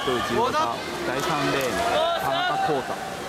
自由形第3レーン田中康太。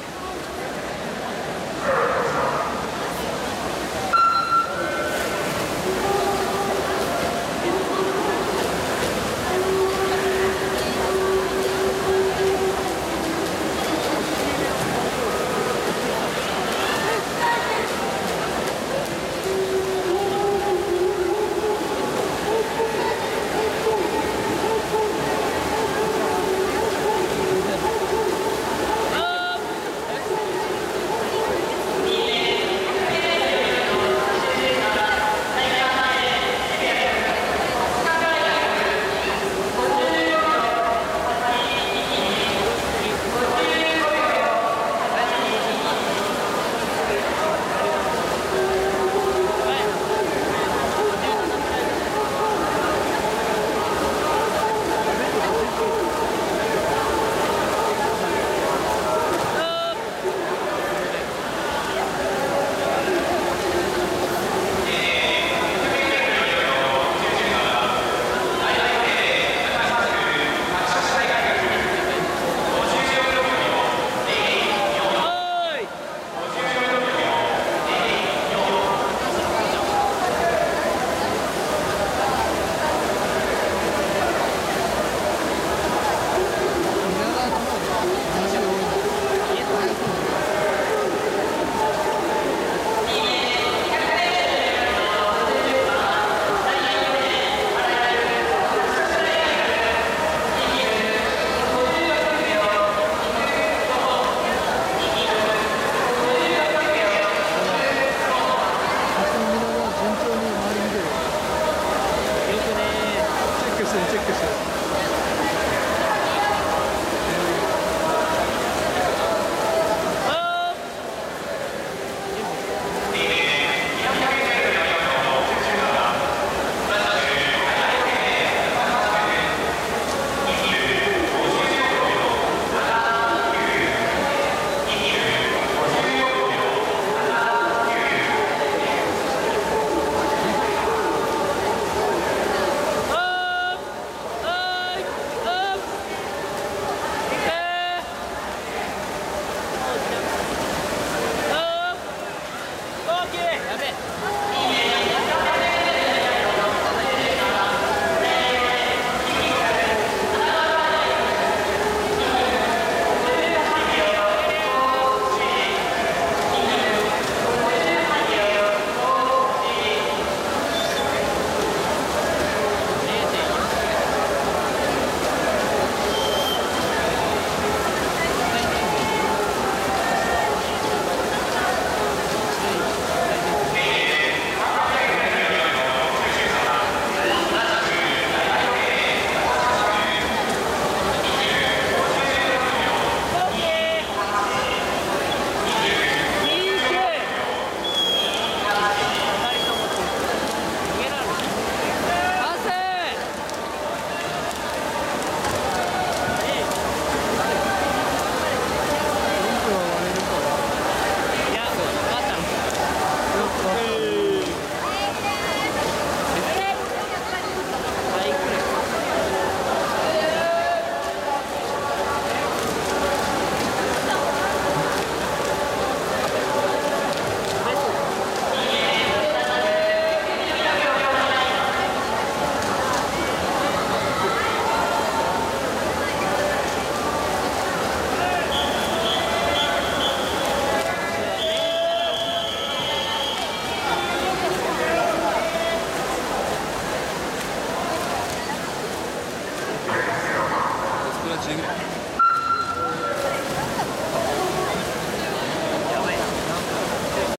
Tigre.